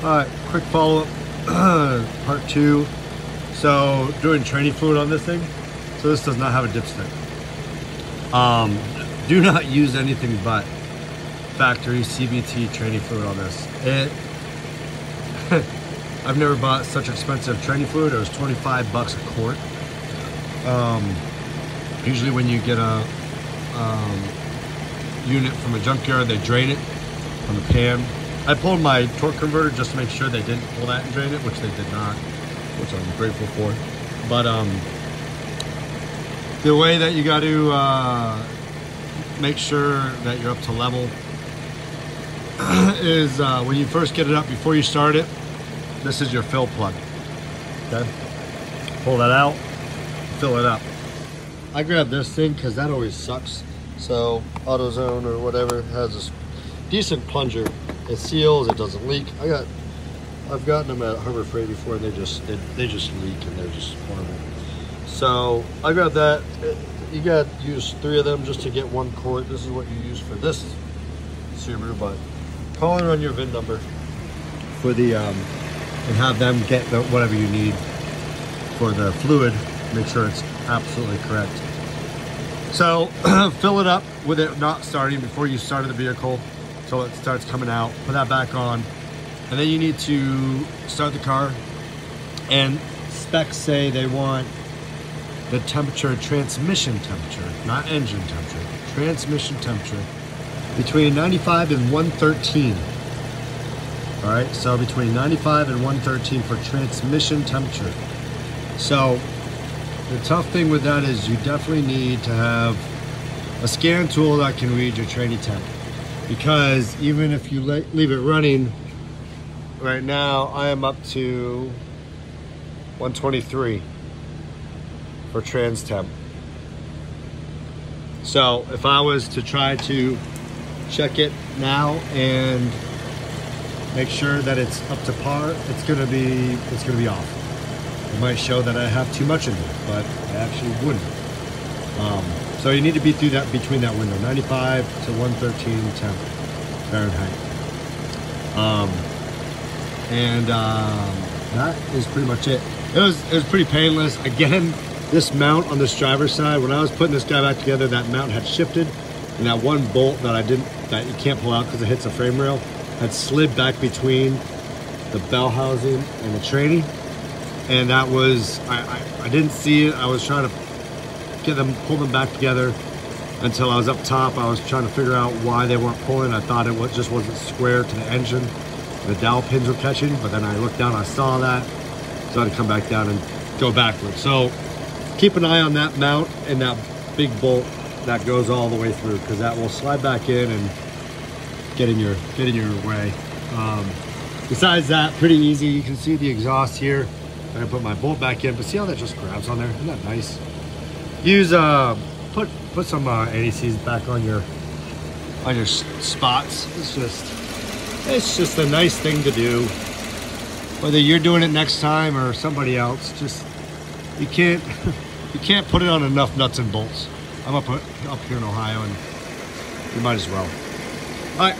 All right, quick follow up, part two. So doing training fluid on this thing. So this does not have a dipstick. Um, do not use anything but factory CVT training fluid on this. It, I've never bought such expensive training fluid. It was 25 bucks a quart. Um, usually when you get a um, unit from a junkyard, they drain it from the pan. I pulled my torque converter just to make sure they didn't pull that and drain it, which they did not, which I'm grateful for. But um, the way that you got to uh, make sure that you're up to level is uh, when you first get it up before you start it, this is your fill plug. Okay, pull that out, fill it up. I grabbed this thing because that always sucks. So AutoZone or whatever has this decent plunger. It seals, it doesn't leak. I got, I've gotten them at Harbor Freight before, and they just they, they just leak and they're just horrible. So I grabbed that. You got to use three of them just to get one quart. This is what you use for this Subaru, but call in on your VIN number for the um, and have them get the, whatever you need for the fluid. Make sure it's absolutely correct. So fill it up with it not starting before you started the vehicle so it starts coming out. Put that back on. And then you need to start the car. And specs say they want the temperature, transmission temperature, not engine temperature, transmission temperature between 95 and 113. All right, so between 95 and 113 for transmission temperature. So the tough thing with that is you definitely need to have a scan tool that can read your training temp. Because even if you leave it running, right now I am up to 123 for trans temp. So if I was to try to check it now and make sure that it's up to par, it's gonna be it's gonna be off. It might show that I have too much in there, but I actually wouldn't. Um, so you need to be through that between that window, 95 to 113 temp Fahrenheit. Um, and um, that is pretty much it. It was it was pretty painless. Again, this mount on this driver's side, when I was putting this guy back together, that mount had shifted, and that one bolt that I didn't that you can't pull out because it hits a frame rail had slid back between the bell housing and the training and that was I, I, I, didn't see it. I was trying to get them pull them back together until I was up top. I was trying to figure out why they weren't pulling. I thought it was, just wasn't square to the engine. The dowel pins were catching, but then I looked down, I saw that, so I had to come back down and go backwards. So keep an eye on that mount and that big bolt that goes all the way through because that will slide back in and get in your get in your way. Um, besides that, pretty easy. You can see the exhaust here. I'm gonna put my bolt back in, but see how that just grabs on there? Isn't that nice? Use uh, put put some uh, anti-seize back on your on your spots. It's just it's just a nice thing to do. Whether you're doing it next time or somebody else, just you can't you can't put it on enough nuts and bolts. I'm up up here in Ohio, and you might as well. All right,